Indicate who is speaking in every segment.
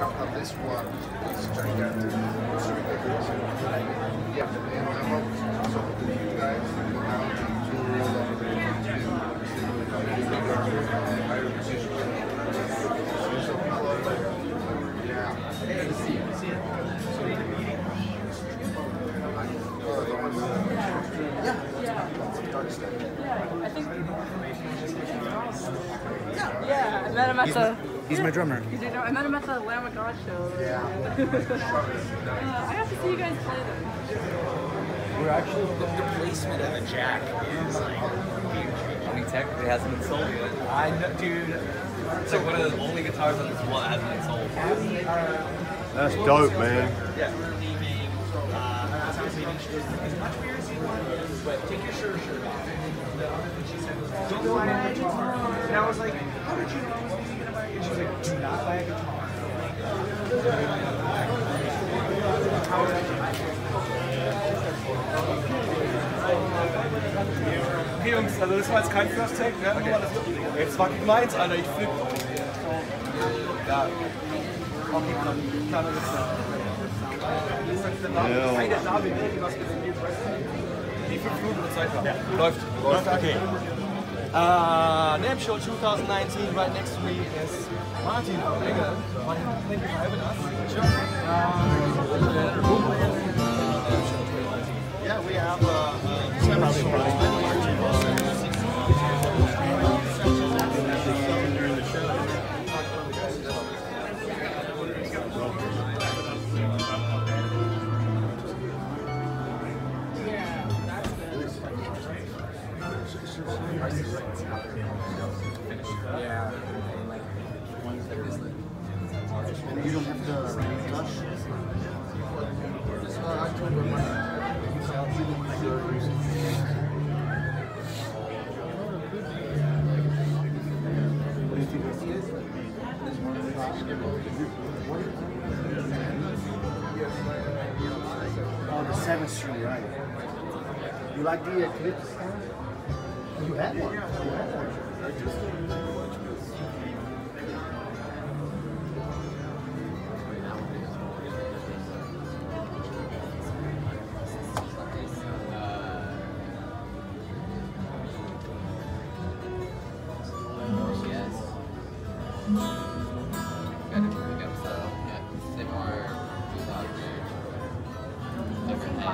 Speaker 1: how, how this one is gigantic. Yeah, and I hope of you guys go down to all of the higher positions. So people are like, yeah.
Speaker 2: See it, see it.
Speaker 1: The ones that-
Speaker 3: Yeah.
Speaker 1: yeah, dark stuff.
Speaker 3: Yeah, I think. Yeah, I met him at the.
Speaker 2: He's my drummer.
Speaker 3: You do know? I met him at the Lamb of God show.
Speaker 1: Yeah.
Speaker 3: Uh, I have to see you guys play them.
Speaker 2: We're actually
Speaker 4: The, the placement of a jack is like huge.
Speaker 5: I mean, technically it hasn't been sold yet.
Speaker 4: I know, dude.
Speaker 5: It's like one of the only guitars on this wall that hasn't been sold.
Speaker 6: That's dope, man.
Speaker 4: Yeah. We're leaving. Uh, I was leaving as much beer as you want, but take your shirt shirt off. "Don't buy a guitar." And I was like, "How did you know I was thinking about it?" And she's like, "Do not buy a guitar."
Speaker 7: Okay, Jungs, also das war jetzt kein First Take, ne? Okay. Jetzt war gegen meins, Alter, ich flipp. Ja. Okay, klar, klar, das ist
Speaker 6: Ja.
Speaker 7: Einer da, wir reden, was wir jetzt Die fünf Minuten Zeit haben. Läuft.
Speaker 4: Läuft, okay. Uh, NAMM Show 2019, right next to me is Martin Egger. Martin, thank you for having us. Yeah.
Speaker 2: You don't have to rush.
Speaker 1: Uh.
Speaker 2: What do you think this is? Oh, the seventh Street, right? You like the uh, sound? You had one. You had one.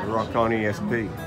Speaker 6: Rock on ESP.